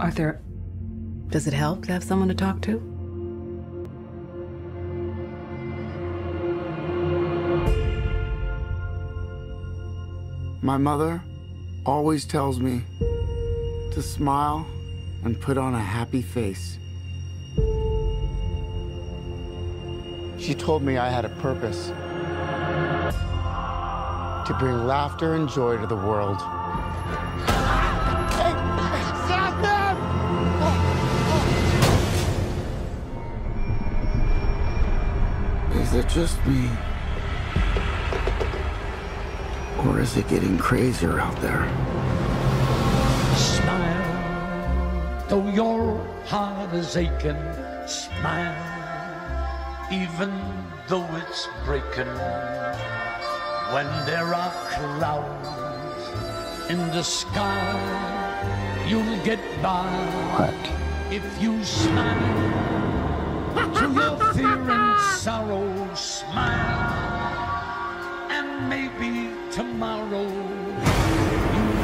Arthur, does it help to have someone to talk to? My mother always tells me to smile and put on a happy face. She told me I had a purpose to bring laughter and joy to the world. Is it just me? Or is it getting crazier out there? Smile, though your heart is aching. Smile, even though it's breaking. When there are clouds in the sky, you'll get by. What? If you smile through your fear and sorrow, smile, and maybe tomorrow you'll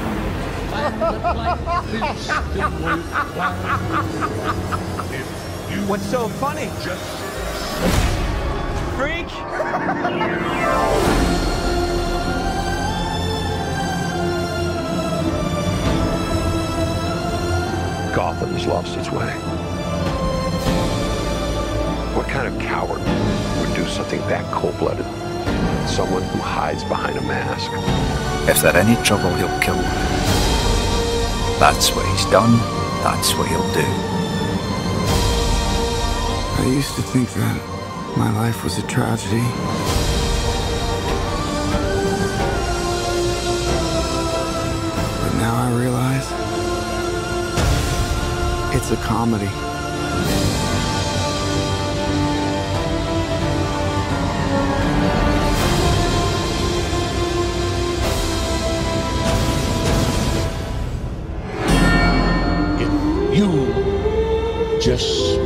find that life is still worthwhile. If you What's so funny? just Freak? Gotham's lost its way. What kind of coward would do something that cold-blooded? Someone who hides behind a mask. If they're any trouble, he'll kill them. That's what he's done, that's what he'll do. I used to think that my life was a tragedy. But now I realize it's a comedy. You just